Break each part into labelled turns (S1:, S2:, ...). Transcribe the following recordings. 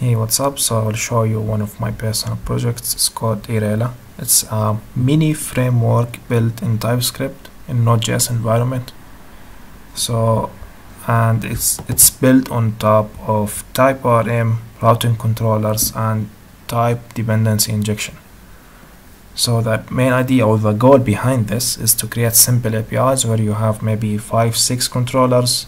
S1: Hey what's up? So I'll show you one of my personal projects. It's called Erela it's a mini framework built in TypeScript in Node.js environment. So and it's it's built on top of TypeORM routing controllers and type dependency injection. So the main idea or the goal behind this is to create simple APIs where you have maybe five six controllers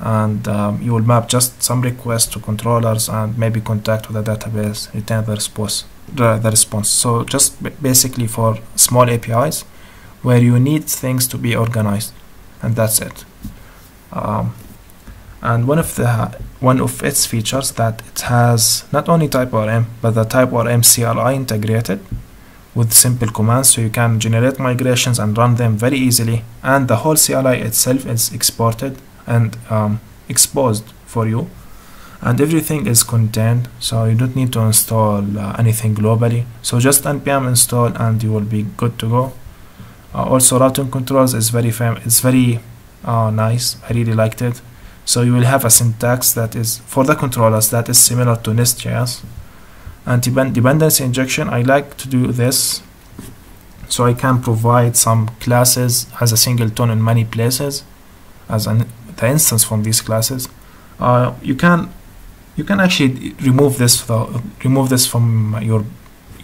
S1: and um, you will map just some requests to controllers and maybe contact with the database return the response the, the response. So just basically for small apis where you need things to be organized and that's it. Um, and one of the one of its features that it has not only type TypeORM but the type TypeORM CLI integrated with simple commands so you can generate migrations and run them very easily. And the whole CLI itself is exported and um, exposed for you. And everything is contained so you don't need to install uh, anything globally. So just npm install and you will be good to go. Uh, also routing controls is very fam it's very uh, nice. I really liked it. So you will have a syntax that is for the controllers that is similar to Nest.js and dependency injection I like to do this so I can provide some classes as a singleton in many places as an the instance from these classes uh, you can you can actually remove this uh, remove this from your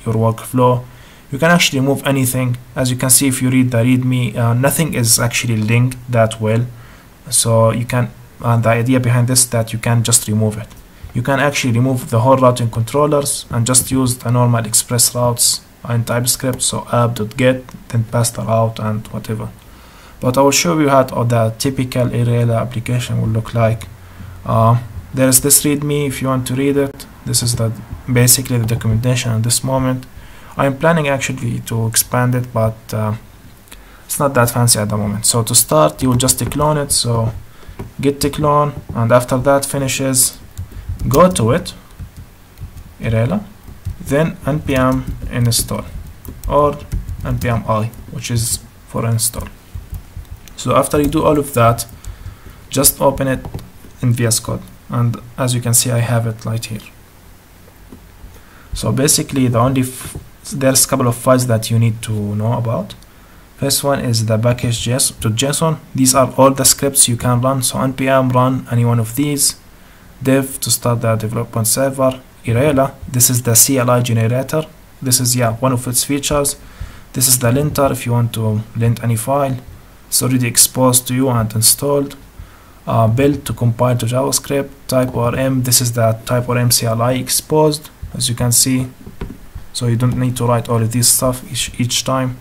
S1: your workflow. You can actually remove anything. As you can see if you read the readme uh, nothing is actually linked that well. So you can and the idea behind this that you can just remove it. You can actually remove the whole routing controllers and just use the normal express routes in TypeScript. So app.get then pass the route and whatever but I will show you how the typical Erela application will look like. Uh, there is this readme if you want to read it. This is the basically the documentation at this moment. I am planning actually to expand it, but uh, it's not that fancy at the moment. So to start, you will just clone it. So git clone, and after that finishes, go to it, Erela, then npm install or npm i, which is for install so after you do all of that just open it in VS Code. And as you can see I have it right here. So basically the only there's a couple of files that you need to know about. First one is the package.json these are all the scripts you can run. So npm run any one of these. Dev to start the development server. Erela this is the cli generator. This is yeah one of its features. This is the linter if you want to lint any file it's already exposed to you and installed uh, built to compile to JavaScript type TypeORM this is the type TypeORM CLI exposed as you can see. So you don't need to write all of this stuff each, each time.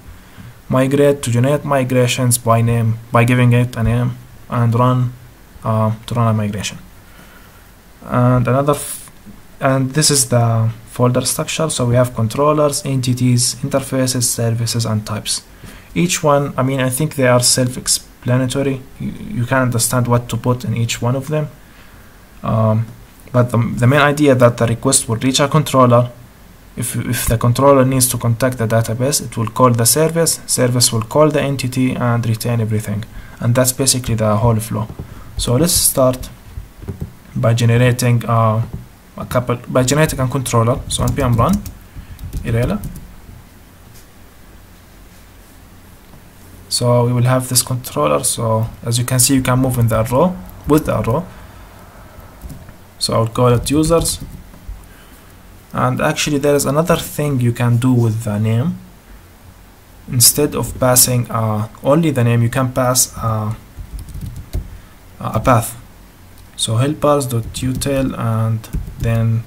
S1: Migrate to generate migrations by name by giving it a name and run uh, to run a migration. And another and this is the folder structure. So we have controllers entities interfaces services and types each one i mean i think they are self-explanatory. You, you, can understand what to put in each one of them. Um, but the, the main idea that the request will reach a controller if, if the controller needs to contact the database it will call the service service will call the entity and retain everything. And that's basically the whole flow. So let's start by generating uh, a couple by generating a controller. So npm run erela so we will have this controller. So as you can see you can move in the arrow with the arrow so I'll call it users. And actually there is another thing you can do with the name. Instead of passing uh, only the name you can pass uh, a path. So helpers.util and then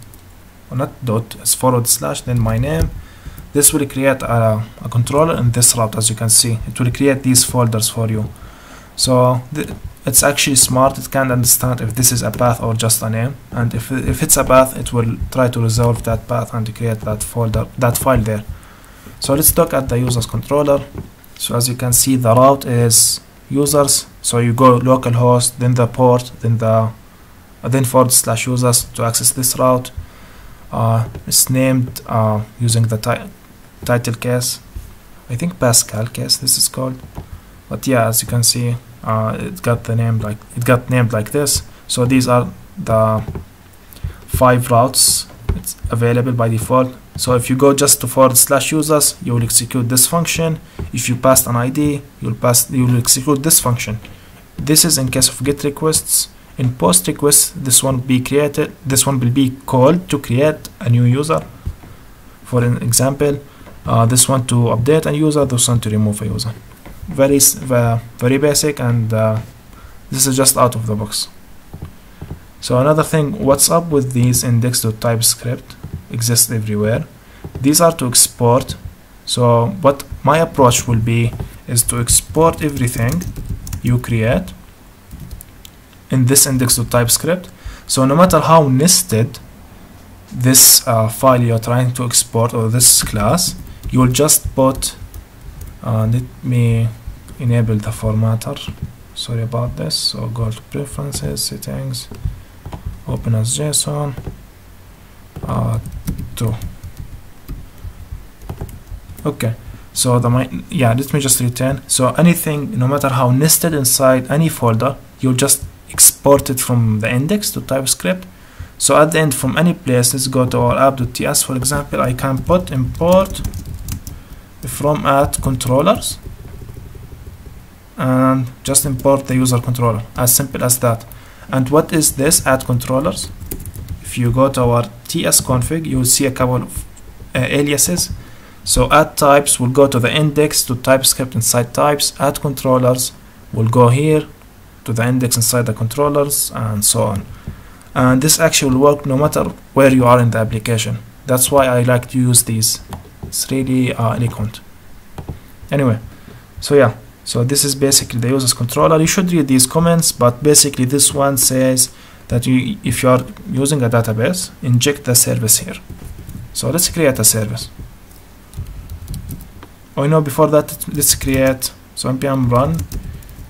S1: not dot it's forward slash then my name this will create a, a controller in this route as you can see. It will create these folders for you. So it's actually smart. It can understand if this is a path or just a name. And if, if it's a path it will try to resolve that path and create that folder that file there. So let's look at the users controller. So as you can see the route is users. So you go localhost then the port then the uh, then forward slash users to access this route. Uh, it's named uh, using the title case. I think Pascal case this is called. But yeah as you can see uh, it got the name like it got named like this. So these are the five routes. It's available by default. So if you go just to forward slash users you will execute this function. If you pass an id you'll pass you will execute this function. This is in case of get requests. In post requests this one be created this one will be called to create a new user. For an example uh, this one to update a user this one to remove a user. Very very basic and uh, this is just out of the box. So another thing what's up with these index.typescript exists everywhere. These are to export. So what my approach will be is to export everything you create in this index.typescript so no matter how nested this uh, file you're trying to export or this class you will just put uh, let me enable the formatter. Sorry about this. So go to preferences settings open as json. Uh, to okay. So the my yeah let me just return. So anything no matter how nested inside any folder you'll just export it from the index to typescript. So at the end from any place let's go to our app.ts for example. I can put import from at controllers and just import the user controller as simple as that. And what is this at controllers? If you go to our ts config you will see a couple of uh, aliases. So add types will go to the index to typescript inside types. Add controllers will go here to the index inside the controllers and so on. And this actually will work no matter where you are in the application. That's why I like to use these it's really uh, eloquent anyway so yeah so this is basically the user's controller. You should read these comments but basically this one says that you if you are using a database inject the service here. So let's create a service. Oh you know before that let's create so npm run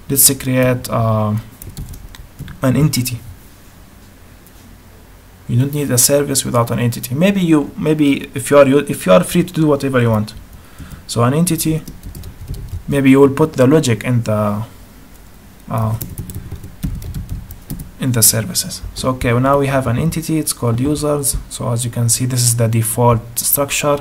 S1: let's create uh, an entity you don't need a service without an entity. Maybe you maybe if you are if you are free to do whatever you want. So an entity maybe you will put the logic in the uh, in the services. So okay well now we have an entity. It's called users. So as you can see this is the default structure.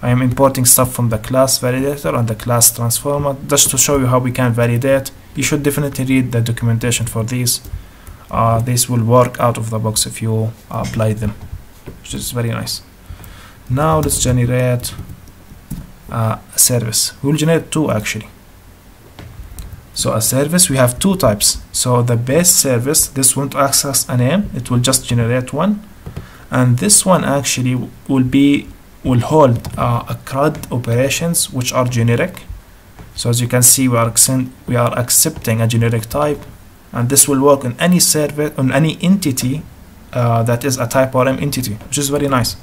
S1: I am importing stuff from the class validator and the class transformer. Just to show you how we can validate you should definitely read the documentation for these uh, this will work out of the box if you apply them which is very nice. Now let's generate uh, a service. We will generate two actually. So a service we have two types. So the base service this won't access a name. It will just generate one. And this one actually will be will hold uh, a CRUD operations which are generic. So as you can see we are we are accepting a generic type and this will work on any service on any entity uh, that is a TypeORM entity which is very nice.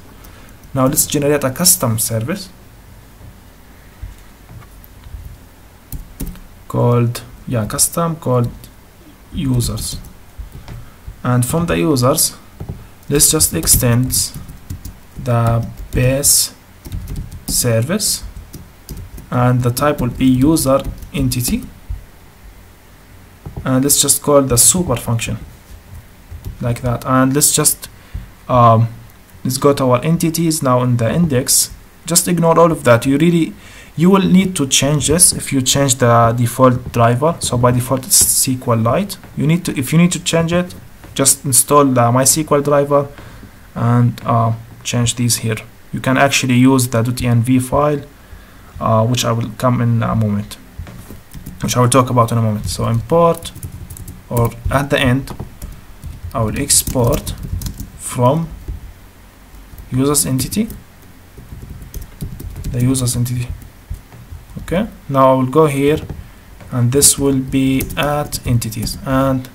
S1: Now let's generate a custom service called yeah custom called users. And from the users let's just extend the base service and the type will be user entity and let's just call the super function like that. And let's just um, let's go to our entities now in the index. Just ignore all of that. You really you will need to change this if you change the default driver. So by default it's SQLite you need to if you need to change it just install the MySQL driver and uh, change these here. You can actually use the .env file uh, which I will come in a moment which I will talk about in a moment. So import or at the end I will export from users entity the users entity. Okay now I will go here and this will be at entities and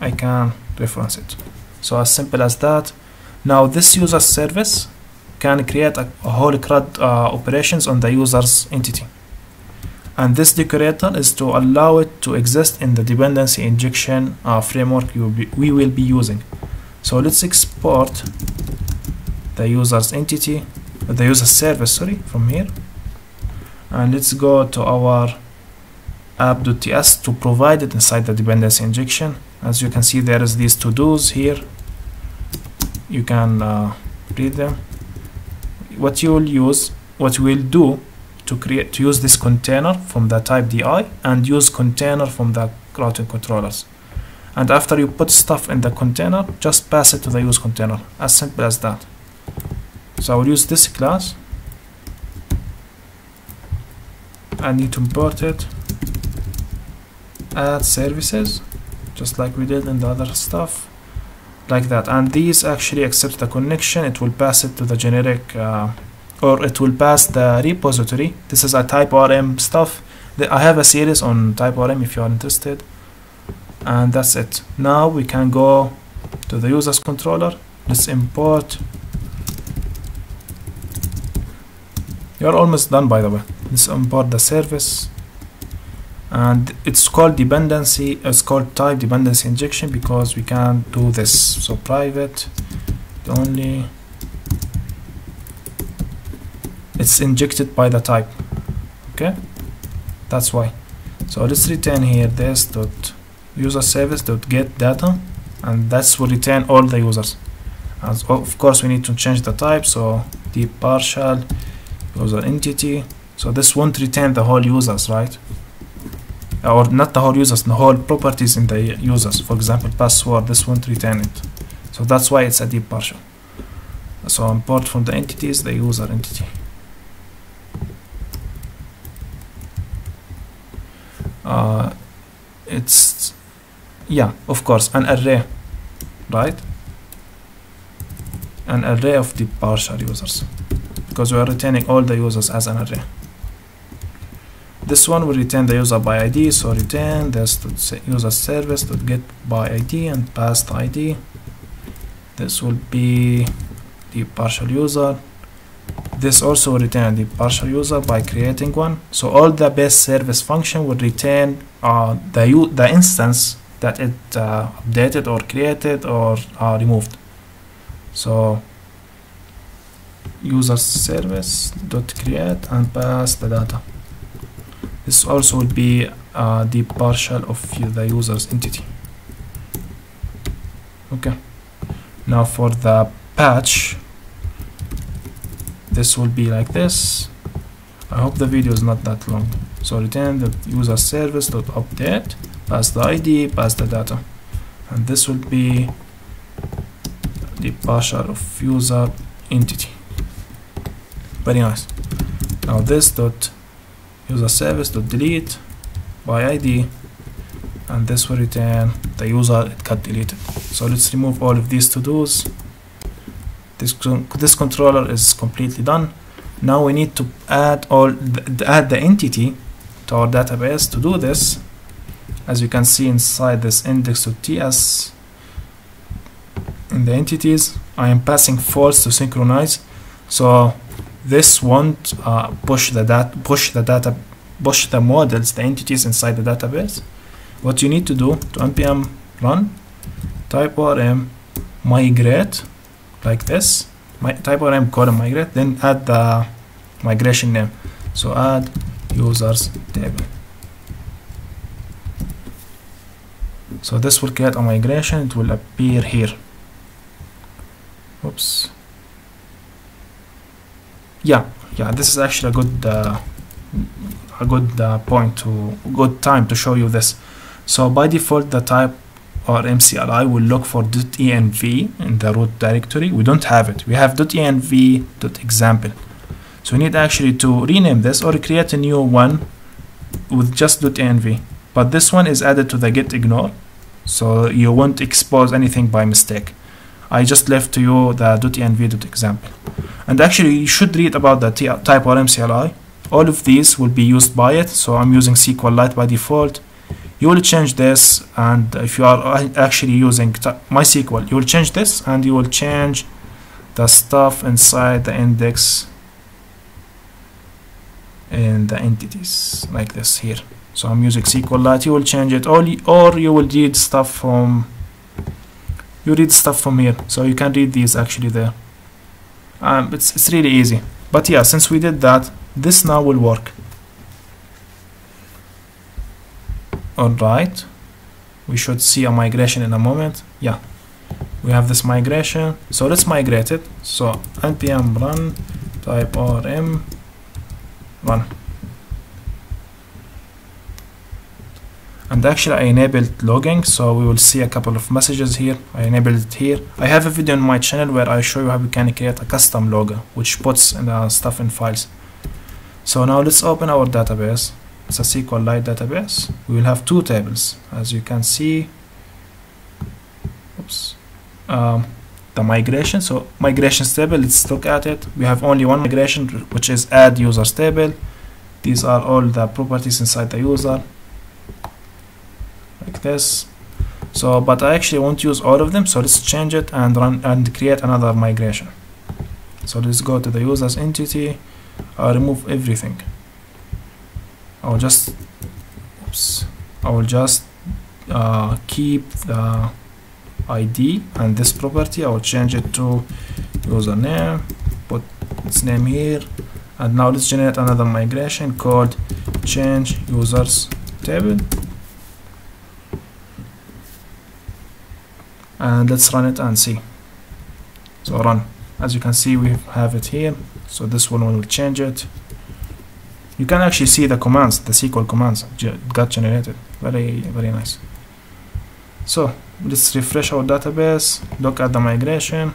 S1: I can reference it. So as simple as that. Now this user service can create a, a whole CRUD uh, operations on the user's entity and this decorator is to allow it to exist in the dependency injection uh, framework will be, we will be using. So let's export the user's entity the user service sorry from here. And let's go to our app.ts to provide it inside the dependency injection. As you can see there is these to-dos here. You can uh, read them. What you will use what we'll do to create to use this container from the typedi and use container from the routing controllers. And after you put stuff in the container just pass it to the use container. As simple as that. So I will use this class. I need to import it. Add services just like we did in the other stuff. Like that. And these actually accept the connection. It will pass it to the generic uh, or it will pass the repository. This is a TypeORM stuff. I have a series on TypeORM if you are interested. And that's it. Now we can go to the users controller. Let's import. You're almost done by the way. Let's import the service. And it's called dependency. It's called type dependency injection because we can do this. So private only it's injected by the type okay that's why so let's return here this dot user service dot get data and that's will return all the users As of course we need to change the type so the partial user entity so this won't return the whole users right or not the whole users, the whole properties in the users. For example, password, this won't return it. So that's why it's a deep partial. So import from the entities the user entity. Uh, it's yeah, of course, an array, right? An array of the partial users because we are returning all the users as an array. This one will return the user by id so return this to user service to get by id and pass the id this will be the partial user this also will return the partial user by creating one. So all the base service function will return uh, the the instance that it uh, updated or created or uh, removed. So user service dot create and pass the data. This also will be uh, the partial of the user's entity. Okay. Now for the patch this will be like this. I hope the video is not that long. So return the user service dot update pass the ID pass the data. And this will be the partial of user entity. Very nice. Now this dot user service dot delete by id and this will return the user it got deleted. So let's remove all of these to-dos this this controller is completely done. Now we need to add all the, add the entity to our database to do this. As you can see inside this index.ts in the entities I am passing false to synchronize. So this won't uh, push the data push the data push the models the entities inside the database. What you need to do to npm run typeorm migrate like this. My typeorm column migrate then add the migration name. So add users table. So this will create a migration. It will appear here. Oops. Yeah yeah this is actually a good uh, a good uh, point to good time to show you this. So by default the type ORM CLI will look for .env in the root directory. We don't have it. We have .env.example so we need actually to rename this or create a new one with just .env but this one is added to the git ignore so you won't expose anything by mistake. I just left to you the .env.example and actually you should read about the TypeORM CLI all of these will be used by it so I'm using SQLite by default you will change this and if you are actually using MySQL you will change this and you will change the stuff inside the index in the entities like this here. So I'm using SQLite you will change it or, or you will read stuff from you read stuff from here. So you can read these actually there. Um, it's, it's really easy. But yeah since we did that this now will work alright we should see a migration in a moment. Yeah. We have this migration. So let's migrate it. So npm run typeorm run. And actually I enabled logging so we will see a couple of messages here. I enabled it here. I have a video on my channel where I show you how you can create a custom logger which puts the uh, stuff in files. So now let's open our database it's a SQLite database. We will have two tables as you can see. Oops. Um, the migration. So migrations table let's look at it. We have only one migration which is add users table. These are all the properties inside the user. Like this. So but I actually won't use all of them so let's change it and run and create another migration. So let's go to the users entity. I'll remove everything I'll just oops I will just uh, keep the ID and this property. I will change it to username put its name here and now let's generate another migration called change users table. And let's run it and see. So run. As you can see we have it here. So this one will change it you can actually see the commands the SQL commands got generated. Very very nice. So let's refresh our database look at the migration.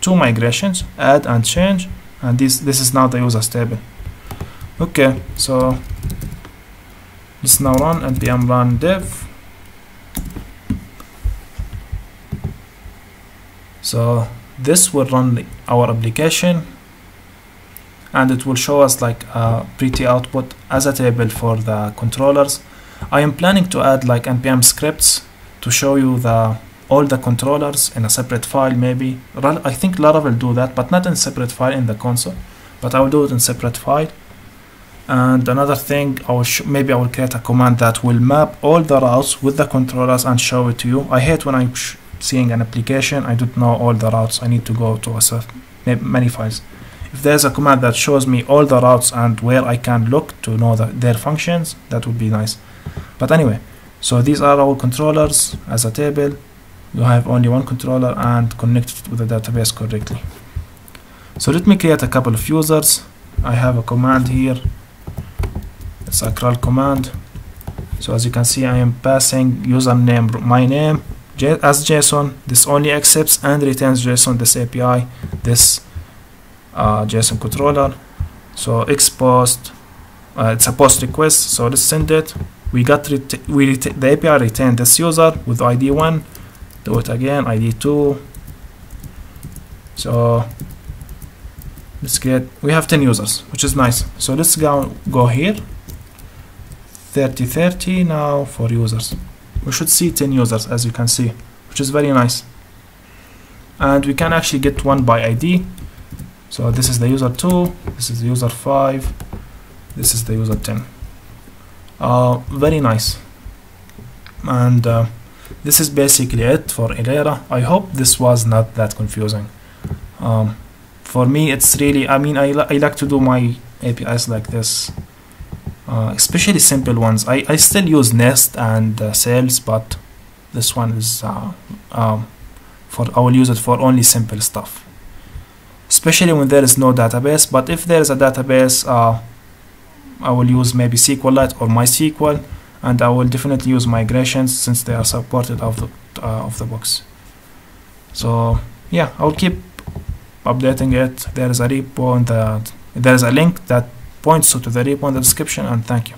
S1: Two migrations add and change and this this is now the users table okay so let's now run npm run dev. So this will run our application and it will show us like a pretty output as a table for the controllers. I am planning to add like npm scripts to show you the all the controllers in a separate file maybe. I think Laravel do that but not in separate file in the console but I will do it in separate file. And another thing I will maybe I will create a command that will map all the routes with the controllers and show it to you. I hate when I'm seeing an application I don't know all the routes I need to go to a many files if there's a command that shows me all the routes and where I can look to know the, their functions that would be nice. But anyway so these are our controllers as a table. You have only one controller and connected with the database correctly. So let me create a couple of users. I have a command here it's a curl command. So as you can see I am passing username my name as JSON. This only accepts and returns JSON this API this JSON controller so X post uh, it's a post request so let's send it. We got we the API retained this user with ID 1 do it again ID 2 so let's get we have 10 users which is nice. So let's go go here. 30 30 now for users. We should see 10 users as you can see which is very nice. And we can actually get one by ID so this is the user 2 this is the user 5 this is the user 10 uh, very nice. And uh, this is basically it for Erela I hope this was not that confusing. Um, for me it's really I mean I, I like to do my APIs like this uh, especially simple ones. I, I still use Nest and uh, Sails but this one is uh, um, for I will use it for only simple stuff especially when there is no database but if there is a database uh, I will use maybe SQLite or MySQL and I will definitely use migrations since they are supported of the uh, of the box so yeah I'll keep updating it. There is a repo in the there is a link that points to the repo in the description and thank you